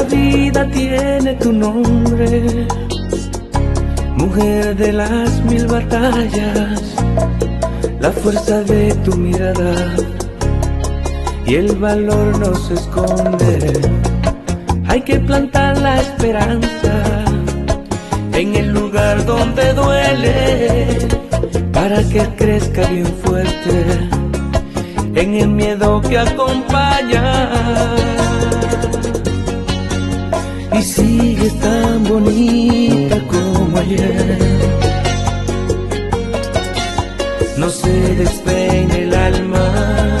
tiene tu nombre, mujer de las mil batallas, la fuerza de tu mirada y el valor no se esconde. Hay que plantar la esperanza en el lugar donde duele para que crezca bien fuerte en el miedo que acompaña. Sigue tan bonita como ayer. No se despeine el alma.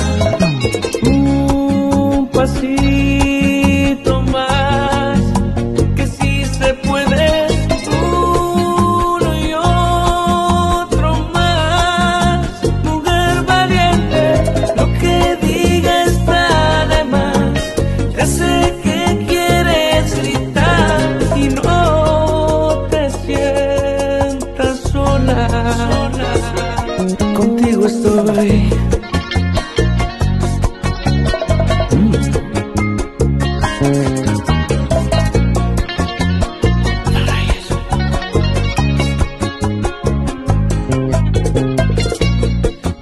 Contigo estoy.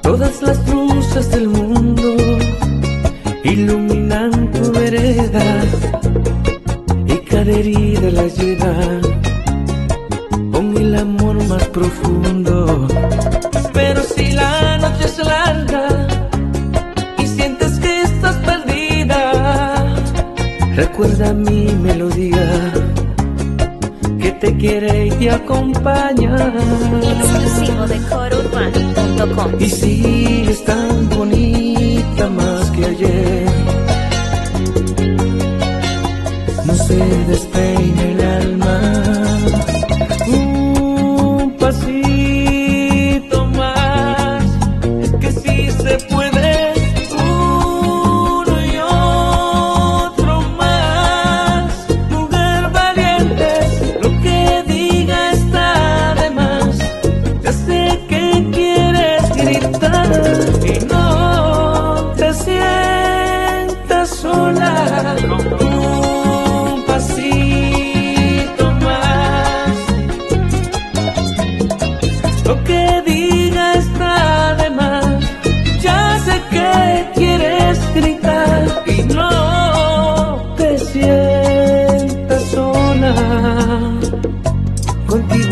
Todas las luces del mundo iluminan tu vereda y cada herida la llena profundo. Pero si la noche es larga y sientes que estás perdida, recuerda mi melodía que te quiere y te acompaña. Exclusivo de corourbano.com. Y sigues tan bonita más que ayer. No se despeine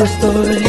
estoy.